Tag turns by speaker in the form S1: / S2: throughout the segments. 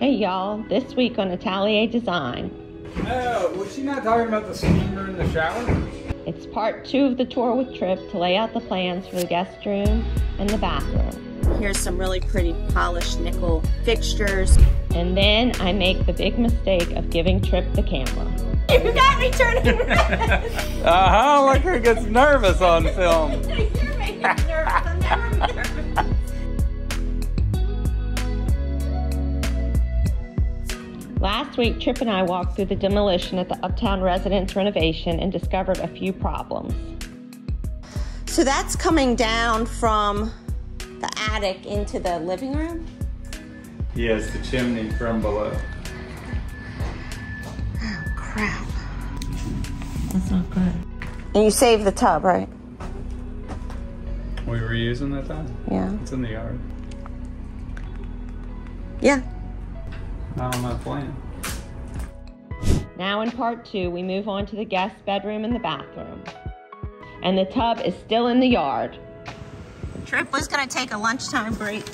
S1: Hey y'all, this week on Atelier Design.
S2: Oh, was she not talking about the steamer in the shower?
S1: It's part two of the tour with Tripp to lay out the plans for the guest room and the bathroom.
S3: Here's some really pretty polished nickel fixtures.
S1: And then I make the big mistake of giving Tripp the camera.
S3: You got me turning red.
S2: Uh-huh, like her gets nervous on film.
S3: You're making me nervous. I'm never nervous.
S1: Last week, Tripp and I walked through the demolition at the Uptown Residence renovation and discovered a few problems.
S3: So that's coming down from the attic into the living room?
S2: Yes, the chimney from below.
S3: Oh, crap.
S1: That's not good.
S3: And you saved the tub, right?
S2: We were using that tub?
S3: Yeah.
S2: It's in the yard.
S3: Yeah.
S2: Not on my plan.
S1: Now in part two, we move on to the guest bedroom and the bathroom. And the tub is still in the yard.
S3: Tripp was going to take a lunchtime break.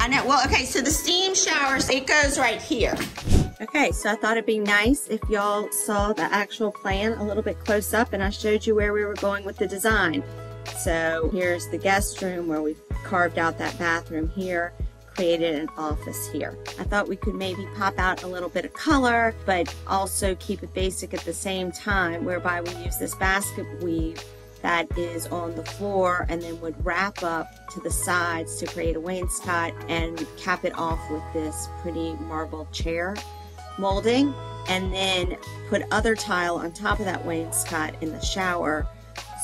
S3: I know. Well, okay, so the steam showers, it goes right here. Okay, so I thought it'd be nice if y'all saw the actual plan a little bit close up and I showed you where we were going with the design. So here's the guest room where we've carved out that bathroom here, created an office here. I thought we could maybe pop out a little bit of color, but also keep it basic at the same time, whereby we use this basket weave that is on the floor and then would wrap up to the sides to create a wainscot and cap it off with this pretty marble chair molding and then put other tile on top of that wainscot in the shower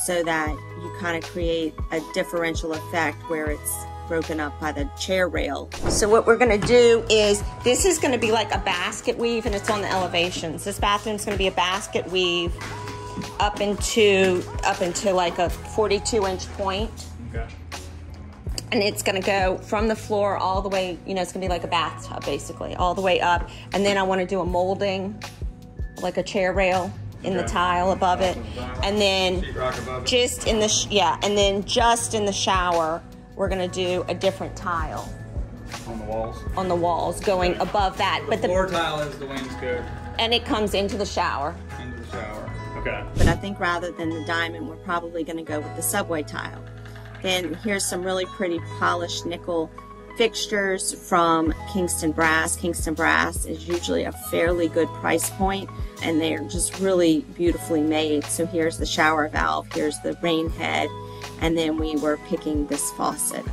S3: so that you kind of create a differential effect where it's broken up by the chair rail. So what we're gonna do is, this is gonna be like a basket weave and it's on the elevations. This bathroom's gonna be a basket weave up into, up into like a 42 inch point.
S2: Okay.
S3: And it's gonna go from the floor all the way, you know, it's gonna be like a bathtub basically, all the way up. And then I wanna do a molding, like a chair rail in the tile above it. And then
S2: Sheetrock above it.
S3: just in the, sh- yeah, and then just in the shower, we're gonna do a different tile
S2: On the walls.
S3: on the walls going above that. But the,
S2: Floor tile is the wainscot
S3: and it comes into the shower.
S2: into the shower. Okay.
S3: But I think rather than the diamond, we're probably gonna go with the subway tile. Then here's some really pretty polished nickel fixtures from Kingston Brass. Kingston Brass is usually a fairly good price point and they're just really beautifully made. So here's the shower valve, here's the rain head, and then we were picking this faucet.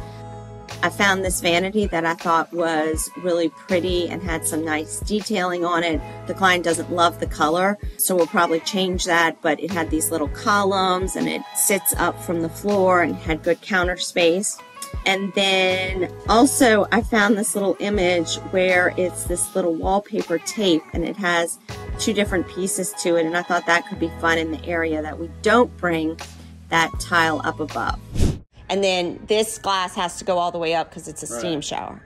S3: I found this vanity that I thought was really pretty and had some nice detailing on it. The client doesn't love the color, so we'll probably change that, but it had these little columns and it sits up from the floor and had good counter space. And then also I found this little image where it's this little wallpaper tape and it has two different pieces to it and I thought that could be fun in the area that we don't bring that tile up above. And then this glass has to go all the way up because it's a steam shower.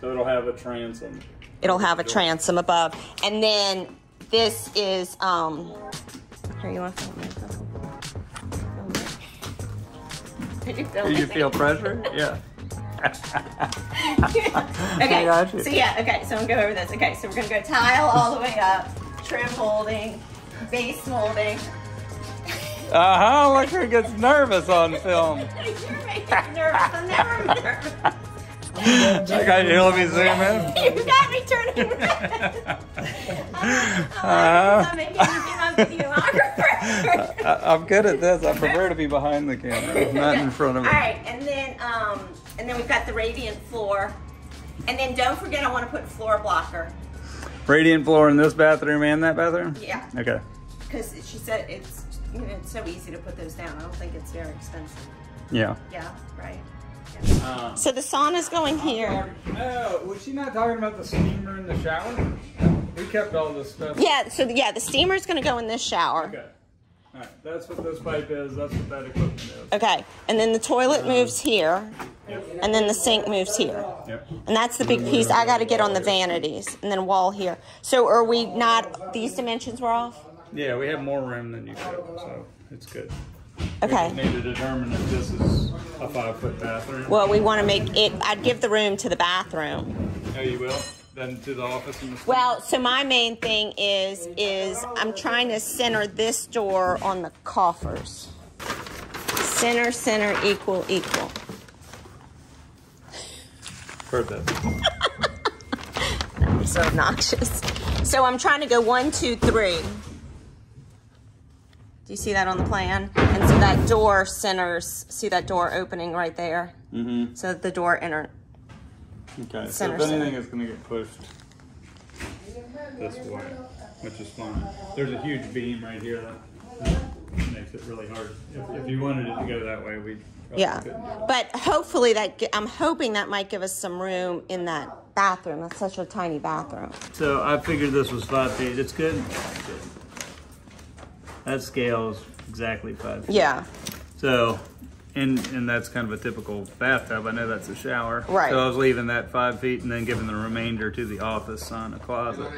S2: So it'll have a transom.
S3: It'll have a transom above. And then this is, um, here, you want to film me? Film me. Did you
S2: Do you feel pressure? Yeah.
S3: Okay, so yeah, okay, so I'm gonna go over this. Okay, so we're gonna go tile all the way up, trim molding, base molding.
S2: Uh-huh, like her gets nervous on film.
S3: You're making me nervous. I'm never nervous.
S2: Okay, here, let me zoom in.
S3: You got me turning red. I'm,
S2: Uh-huh.
S3: I'm you my videographer.
S2: I, I'm good at this. I prefer to be behind the camera, not in front of
S3: All
S2: it.
S3: right, and then um, and then we've got the radiant floor, and then don't forget I want to put floor blocker.
S2: Radiant floor in this bathroom and that bathroom?
S3: Yeah,
S2: Okay.
S3: because she said it's you it's so easy to put those down. I don't think it's very expensive.
S2: Yeah.
S3: Yeah, right.
S2: Uh,
S3: So the sauna's going here.
S2: oh, was she not talking about the steamer in the shower? We kept all this stuff.
S3: Yeah, so the, yeah, the steamer's going to go in this shower.
S2: Okay. All right, that's what this pipe is. That's what that equipment is.
S3: Okay, and then the toilet moves here,
S2: Yep.
S3: and then the sink moves here.
S2: Yep.
S3: And that's the big piece I got to get on the vanities, and then wall here. So are we not, these dimensions were off?
S2: Yeah, we have more room than you should, so it's good.
S3: Okay.
S2: We need to determine if this is a five foot bathroom.
S3: Well, we want to make it, I'd give the room to the bathroom.
S2: Oh, you will? Then to the office and the.
S3: Well, so my main thing is, is I'm trying to center this door on the coffers. Center, center, equal, equal.
S2: Heard that.
S3: so obnoxious. So I'm trying to go one, two, three. Do you see that on the plan? And so that door centers, see that door opening right there?
S2: Mm-hmm.
S3: So the door enter,
S2: Okay. So if anything is gonna get pushed this way, which is fine. There's a huge beam right here that, that makes it really hard. If, if you wanted it to go that way, we.
S3: yeah. But hopefully that, I'm hoping that might give us some room in that bathroom. That's such a tiny bathroom.
S2: So I figured this was five feet. It's good. That scale is exactly five feet.
S3: Yeah,
S2: So, and and that's kind of a typical bathtub. I know that's a shower.
S3: Right.
S2: So I was leaving that five feet and then giving the remainder to the office on a closet.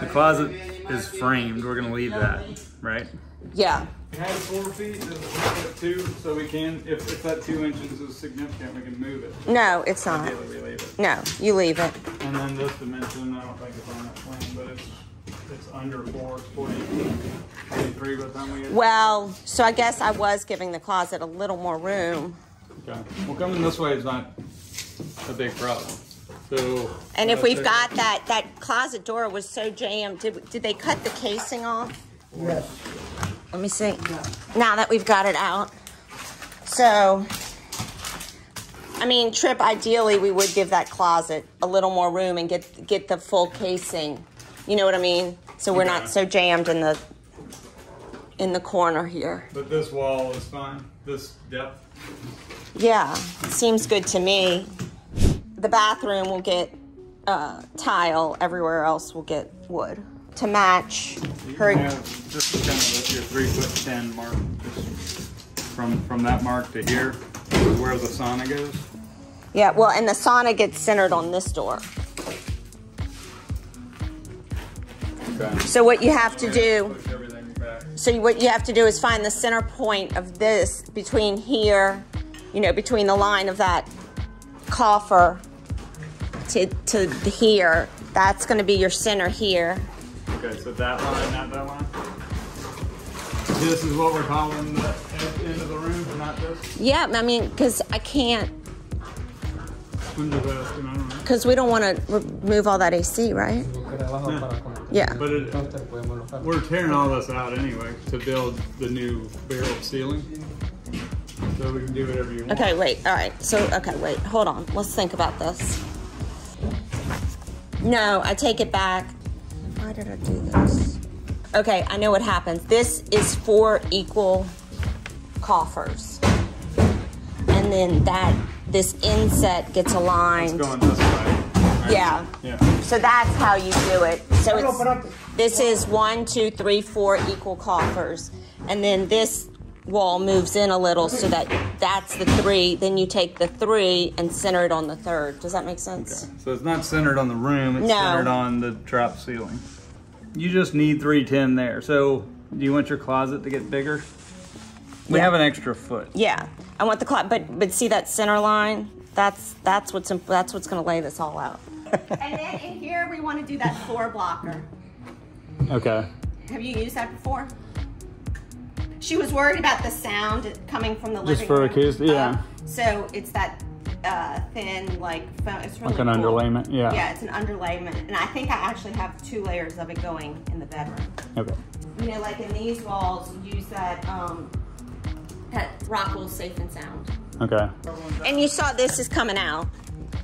S2: The closet is framed. We're gonna leave that, right?
S3: yeah.
S2: We had four feet, this is at two, so we can, if, if that two inches is significant, we can move it.
S3: No, it's not.
S2: Ideally, we leave it.
S3: No, you leave it.
S2: And then this dimension, I don't think it's on that plan, but it's, it's under four, it's 40, 43 by the time we get.
S3: Well, so I guess I was giving the closet a little more room.
S2: Okay. Well, coming this way is not a big problem. So.
S3: And if
S2: uh,
S3: we've got that, that closet door was so jammed, did, did they cut the casing off?
S4: Yes.
S3: Let me see. Now that we've got it out. So, I mean, Tripp, ideally, we would give that closet a little more room and get, get the full casing. You know what I mean? So we're not so jammed in the, in the corner here.
S2: But this wall is fine, this depth.
S3: Yeah, seems good to me. The bathroom will get uh, tile. Everywhere else will get wood to match her.
S2: You have, this is kind of your three foot ten mark, just from, from that mark to here, where the sauna goes.
S3: Yeah, well, and the sauna gets centered on this door.
S2: Okay.
S3: So what you have to do,
S2: Push everything back.
S3: so what you have to do is find the center point of this between here, you know, between the line of that coffer to to here. That's going to be your center here.
S2: Okay, so that line, not that line? This is what we're calling the end end of the room, not this?
S3: Yeah, I mean, because I can't,
S2: I'm just asking, I don't know.
S3: because we don't want to remove all that AC, right? Yeah.
S2: But it, we're tearing all this out anyway to build the new barrel ceiling. So we can do whatever you want.
S3: Okay, wait. All right. So, okay, wait. Hold on. Let's think about this. No, I take it back. Why did I do this? Okay, I know what happens. This is four equal coffers. And then that, this inset gets
S2: It's
S3: aligned.
S2: going this way. Right?
S3: Yeah.
S2: Yeah.
S3: So that's how you do it. So it's, this is one, two, three, four equal coffers. And then this wall moves in a little so that that's the three. Then you take the three and center it on the third. Does that make sense? Okay.
S2: So it's not centered on the room, it's
S3: No.
S2: centered on the drop ceiling. You just need 310 there. So do you want your closet to get bigger? We
S3: Yeah.
S2: have an extra foot.
S3: Yeah. I want the closet, but but see that center line? That's that's what's imp- that's what's going to lay this all out. And then in here we want to do that floor blocker.
S2: Okay.
S3: Have you used that before? She was worried about the sound coming from the
S2: Just
S3: living
S2: for
S3: room.
S2: acoustic- yeah.
S3: up. so it's that uh, thin, like foam. It's really
S2: Like an
S3: cool.
S2: underlayment, yeah.
S3: Yeah, it's an underlayment, and I think I actually have two layers of it going in the bedroom.
S2: Okay.
S3: You know, like in these walls, use that um, that Rockwool Safe and Sound.
S2: Okay.
S3: And you saw this is coming out,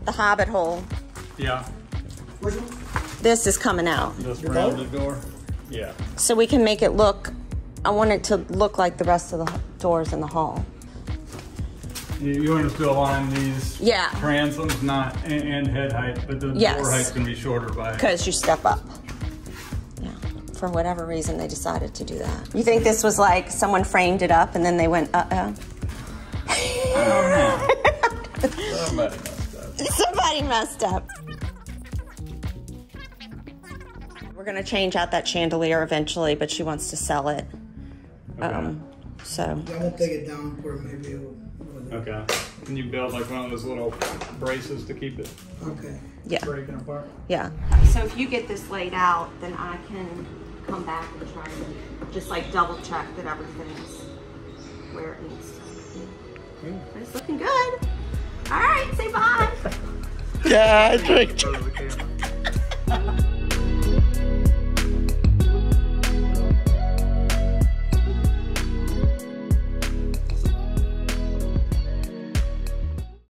S3: the Hobbit hole.
S2: Yeah.
S3: This is coming out,
S2: This rounded door? Yeah.
S3: so we can make it look. I want it to look like the rest of the doors in the hall.
S2: You, you want us to align these
S3: Yeah.
S2: transoms, not, and, and head height, but the
S3: Yes.
S2: door height's gonna be shorter by.
S3: Because you step up. Yeah. For whatever reason, they decided to do that. You think this was like someone framed it up and then they went, uh oh?
S2: Somebody messed up.
S3: Somebody messed up. We're gonna change out that chandelier eventually, but she wants to sell it. Um, So
S4: I'm gonna take it down for maybe.
S2: Okay. Can you build like one of those little braces to keep it
S4: Okay.
S3: yeah,
S2: breaking apart?
S3: yeah. So if you get this laid out, then I can come back and try to just like double check that everything's where it needs to be. But it's looking good. All right, say bye.
S1: yeah, I tricked.